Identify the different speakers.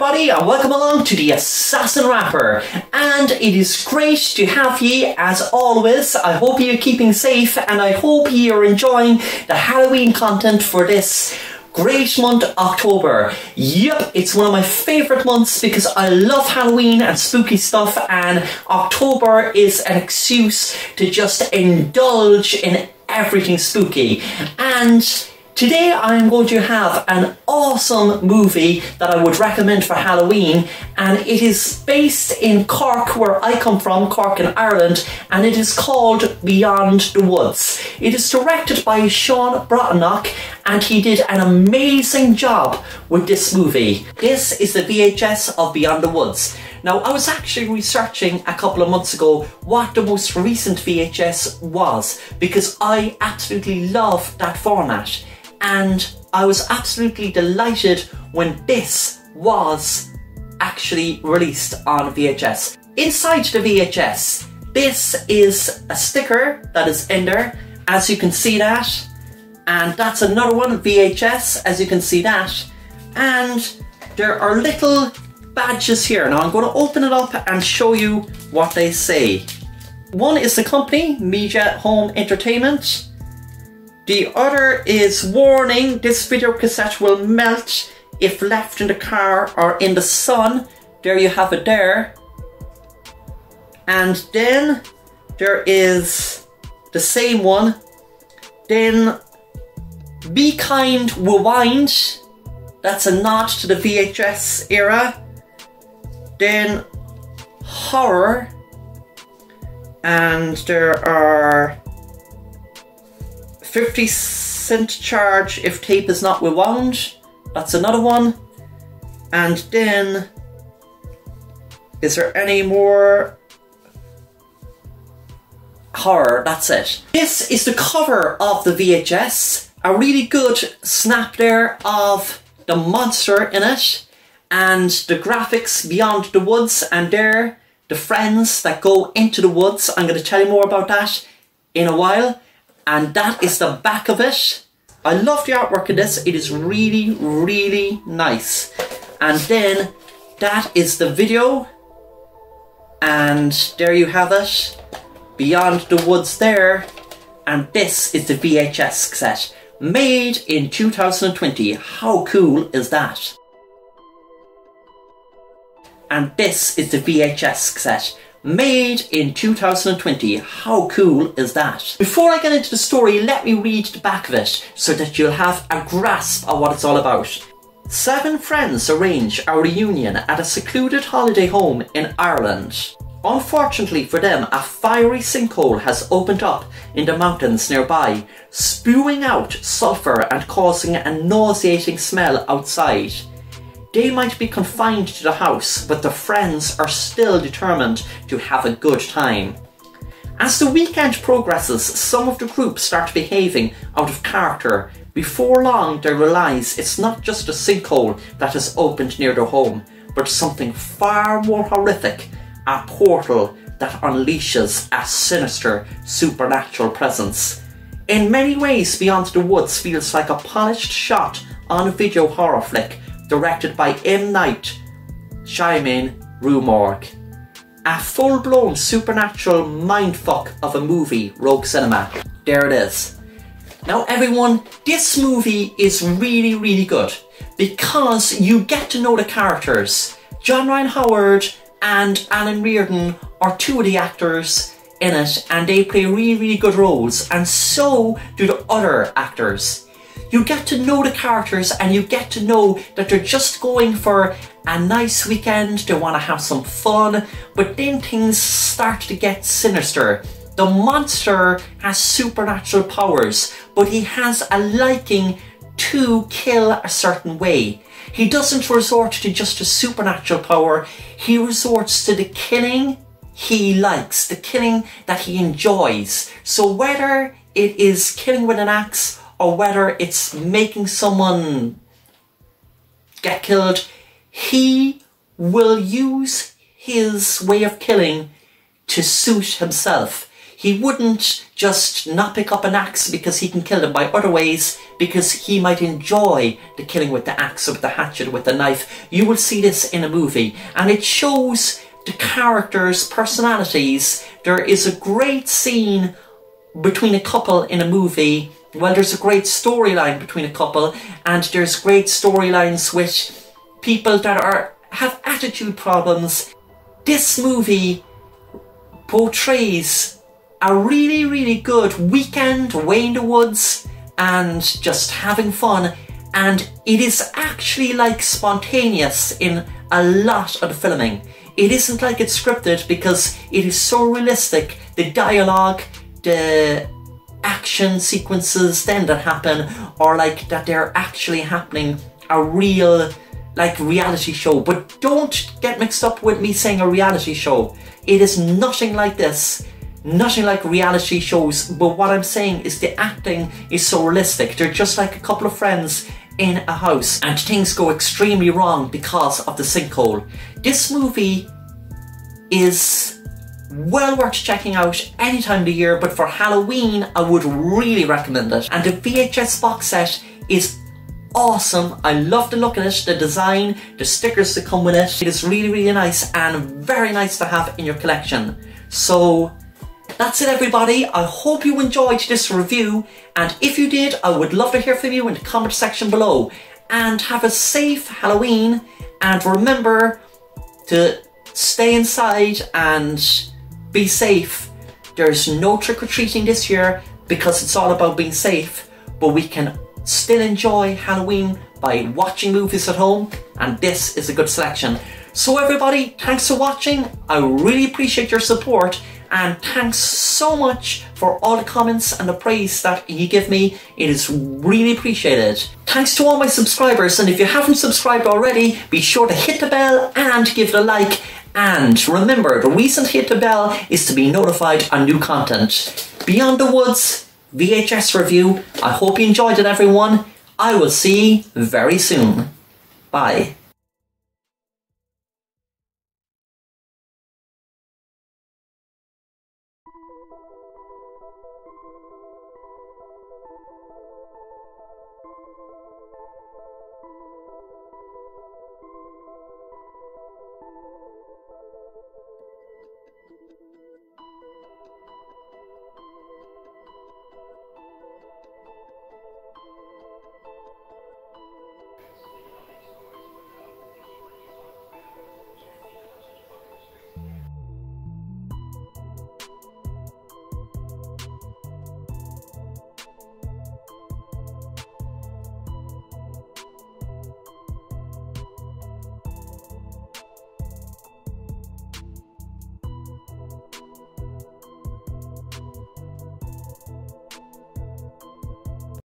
Speaker 1: everybody and welcome along to the Assassin Rapper and it is great to have ye as always. I hope you're keeping safe and I hope you're enjoying the Halloween content for this great month October. Yep, it's one of my favourite months because I love Halloween and spooky stuff and October is an excuse to just indulge in everything spooky and Today I'm going to have an awesome movie that I would recommend for Halloween and it is based in Cork where I come from, Cork in Ireland and it is called Beyond the Woods. It is directed by Sean Breathnach and he did an amazing job with this movie. This is the VHS of Beyond the Woods. Now, I was actually researching a couple of months ago what the most recent VHS was because I absolutely love that format and I was absolutely delighted when this was actually released on VHS. Inside the VHS, this is a sticker that is in there, as you can see that, and that's another one, VHS, as you can see that, and there are little badges here. Now I'm going to open it up and show you what they say. One is the company, Media Home Entertainment. The other is warning, this video cassette will melt if left in the car or in the sun. There you have it there. And then there is the same one. Then Be Kind Rewind. That's a nod to the VHS era. Then Horror. And there are 50 cent charge if tape is not rewound. That's another one. And then, is there any more horror? That's it. This is the cover of the VHS. A really good snap there of the monster in it and the graphics beyond the woods and there the friends that go into the woods. I'm going to tell you more about that in a while and that is the back of it. I love the artwork in this. It is really, really nice. And then that is the video. And there you have it. Beyond the Woods there. And this is the VHS cassette. Made in 2020. How cool is that? And this is the VHS cassette made in 2020. How cool is that? Before I get into the story, let me read the back of it so that you'll have a grasp of what it's all about. Seven friends arrange a reunion at a secluded holiday home in Ireland. Unfortunately for them, a fiery sinkhole has opened up in the mountains nearby, spewing out sulphur and causing a nauseating smell outside. They might be confined to the house, but the friends are still determined to have a good time. As the weekend progresses, some of the group start behaving out of character. Before long, they realise it's not just a sinkhole that has opened near their home, but something far more horrific a portal that unleashes a sinister supernatural presence. In many ways, Beyond the Woods feels like a polished shot on a video horror flick directed by M. Night Shyamalan Rue Morgue. A full-blown supernatural mindfuck of a movie, Rogue Cinema. There it is. Now everyone, this movie is really, really good because you get to know the characters. John Ryan Howard and Alan Riordan are two of the actors in it and they play really, really good roles and so do the other actors you get to know the characters and you get to know that they're just going for a nice weekend, they want to have some fun, but then things start to get sinister. The monster has supernatural powers, but he has a liking to kill a certain way. He doesn't resort to just a supernatural power, he resorts to the killing he likes, the killing that he enjoys. So whether it is killing with an axe or whether it's making someone get killed, he will use his way of killing to suit himself. he wouldn't just not pick up an axe because he can kill them by other ways, because he might enjoy the killing with the axe or with the hatchet with the knife. You will see this in a movie, and it shows the characters' personalities. There is a great scene between a couple in a movie. Well, there's a great storyline between a couple, and there's great storylines with people that are have attitude problems. This movie portrays a really, really good weekend away in the woods and just having fun. And it is actually like spontaneous in a lot of the filming. It isn't like it's scripted because it is so realistic. The dialogue, the action sequences then that happen are like that they're actually happening a real like reality show but don't get mixed up with me saying a reality show it is nothing like this nothing like reality shows, but what I'm saying is the acting is so realistic. They're just like a couple of friends in a house and things go extremely wrong because of the sinkhole. This movie is well worth checking out any time of the year, but for Halloween, I would really recommend it. And the VHS box set is awesome. I love the look of it, the design, the stickers that come with it. It is really, really nice and very nice to have in your collection. So that's it everybody, I hope you enjoyed this review and if you did I would love to hear from you in the comment section below and have a safe Halloween and remember to stay inside and be safe. There's no trick-or-treating this year because it's all about being safe but we can still enjoy Halloween by watching movies at home and this is a good selection. So everybody, thanks for watching. I really appreciate your support and thanks so much for all the comments and the praise that you give me. It is really appreciated. Thanks to all my subscribers and if you haven't subscribed already, be sure to hit the bell and give it a like. And remember, the reason to hit the bell is to be notified on new content. Beyond the Woods VHS review. I hope you enjoyed it everyone. I will see you very soon. Bye.